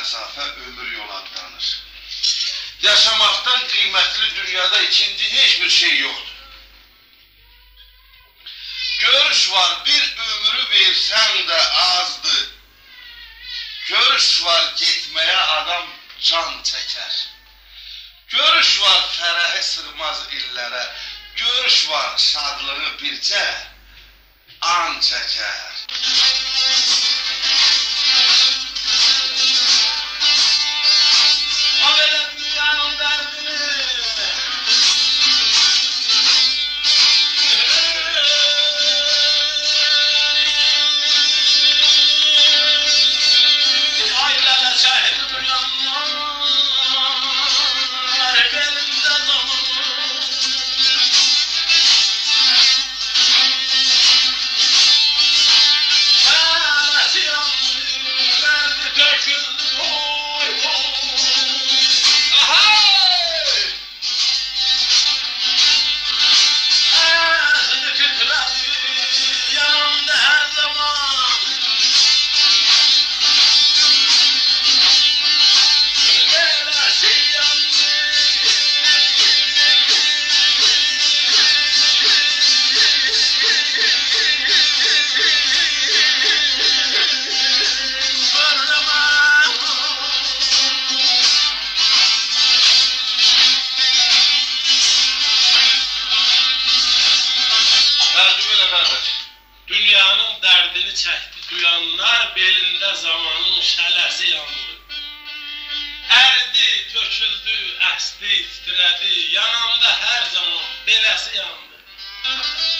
mesafe ömür yolu adlanır. Yaşamaktan kıymetli dünyada ikinci hiçbir şey yoktur. Görüş var bir ömrü versen de azdı. Görüş var gitmeye adam can çeker. Görüş var ferahi sırmaz illere. Görüş var şadlığı bircə an çeker. qadar dünyanın dərdini çəkdi duyanlar belində zamanın şələsi yandı. Ərdi, töküldü, əsdi, titrədi, yananda hər zaman beləsi yandı.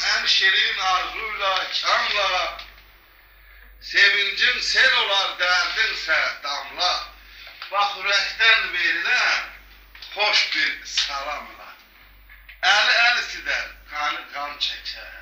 Hem şirin arzuyla, kamla, sevincin sel olar, dərdinsə damla, bax ürəkdən verilən xoş bir salamla. Əli əl sidər, qanı qan çəkər.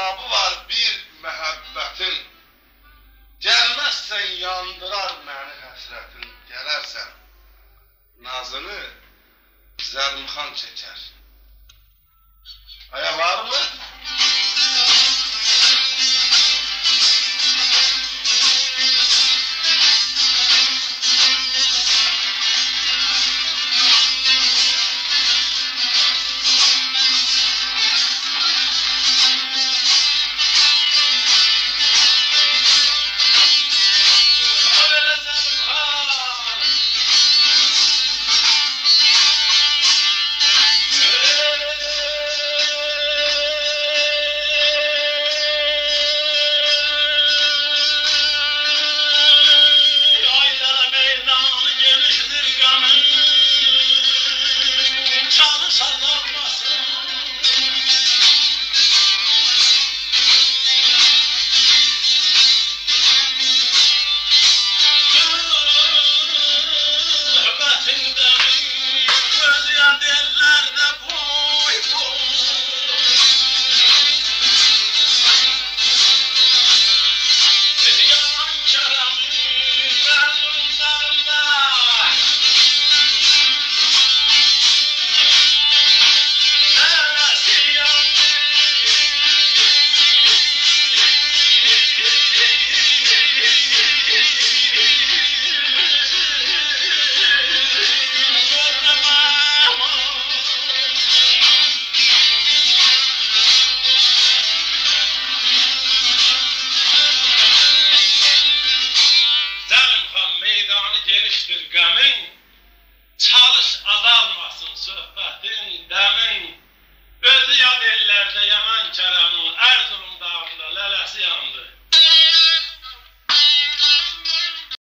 Bir əzabı var, bir məhəbbətin. Gəlməzsən yandırar məni həsrətin. Gələrsən nazını zəlmxan çəkər. Aya var mı?